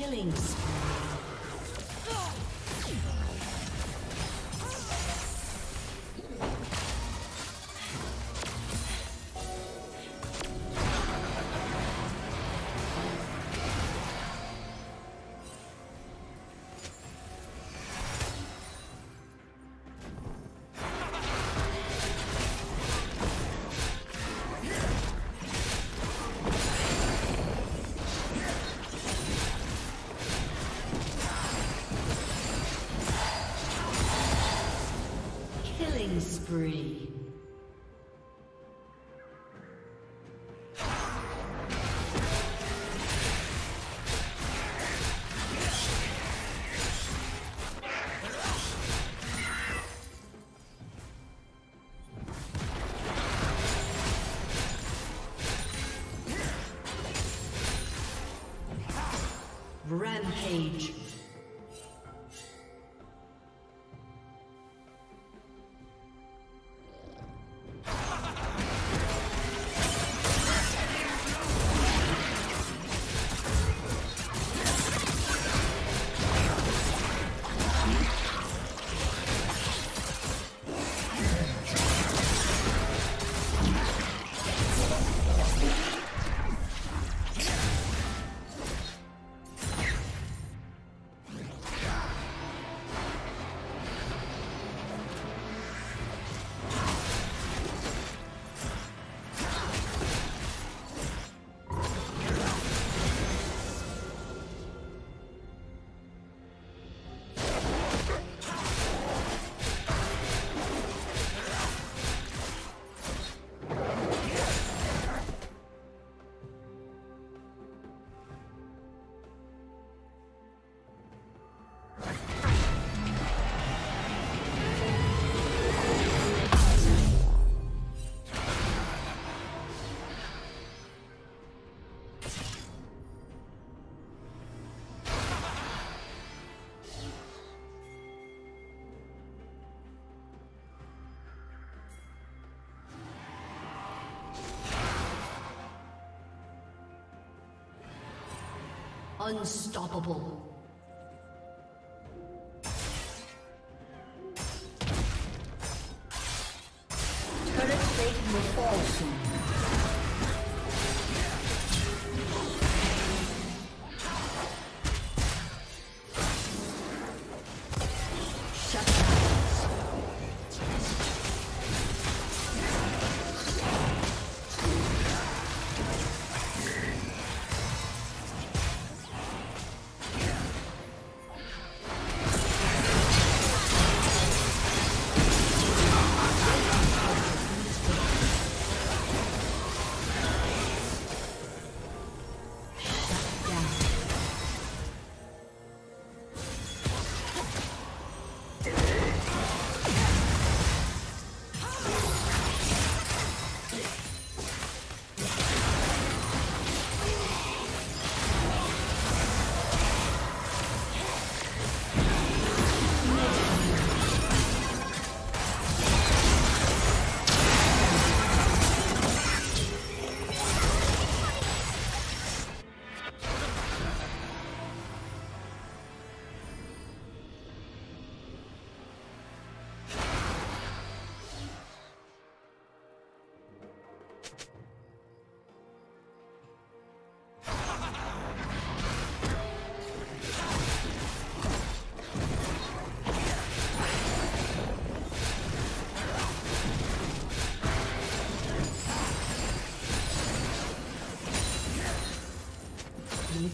Killing spree. Spree. Rampage. Unstoppable.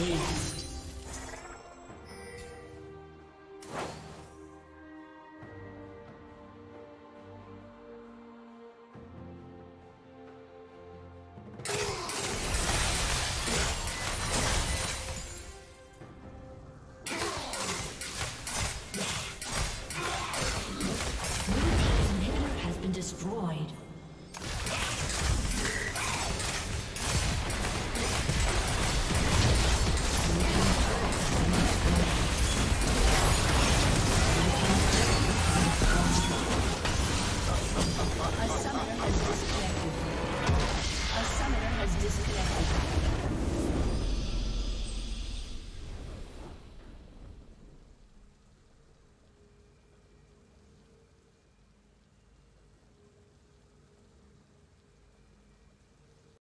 Ace.